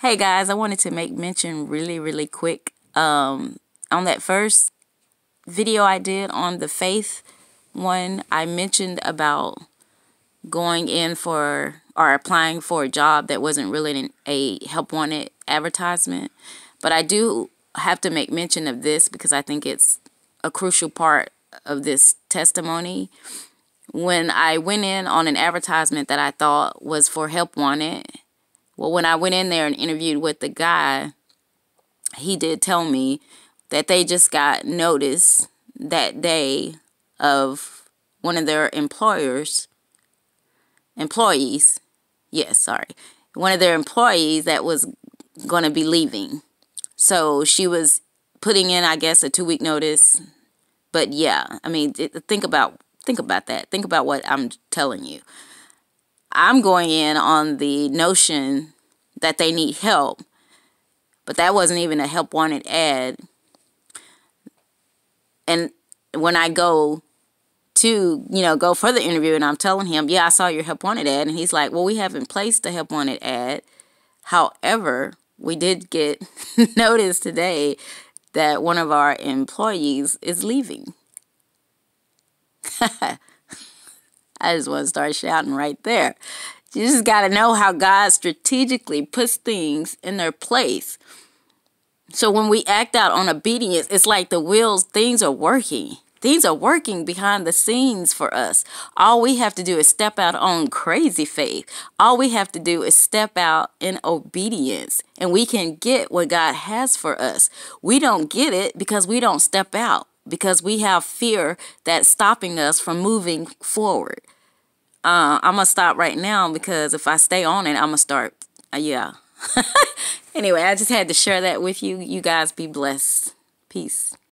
Hey guys, I wanted to make mention really, really quick. Um, on that first video I did on the faith one, I mentioned about going in for or applying for a job that wasn't really a help wanted advertisement. But I do have to make mention of this because I think it's a crucial part of this testimony. When I went in on an advertisement that I thought was for help wanted, well, when I went in there and interviewed with the guy, he did tell me that they just got notice that day of one of their employers, employees, yes, sorry, one of their employees that was going to be leaving. So she was putting in, I guess, a two week notice. But yeah, I mean, think about think about that. Think about what I'm telling you. I'm going in on the notion that they need help, but that wasn't even a help wanted ad. And when I go to, you know, go for the interview and I'm telling him, yeah, I saw your help wanted ad. And he's like, well, we haven't placed a help wanted ad. However, we did get notice today that one of our employees is leaving. I just want to start shouting right there. You just got to know how God strategically puts things in their place. So when we act out on obedience, it's like the wheels, things are working. Things are working behind the scenes for us. All we have to do is step out on crazy faith. All we have to do is step out in obedience, and we can get what God has for us. We don't get it because we don't step out, because we have fear that's stopping us from moving forward. Uh, I'm going to stop right now because if I stay on it, I'm going to start. Uh, yeah. anyway, I just had to share that with you. You guys be blessed. Peace.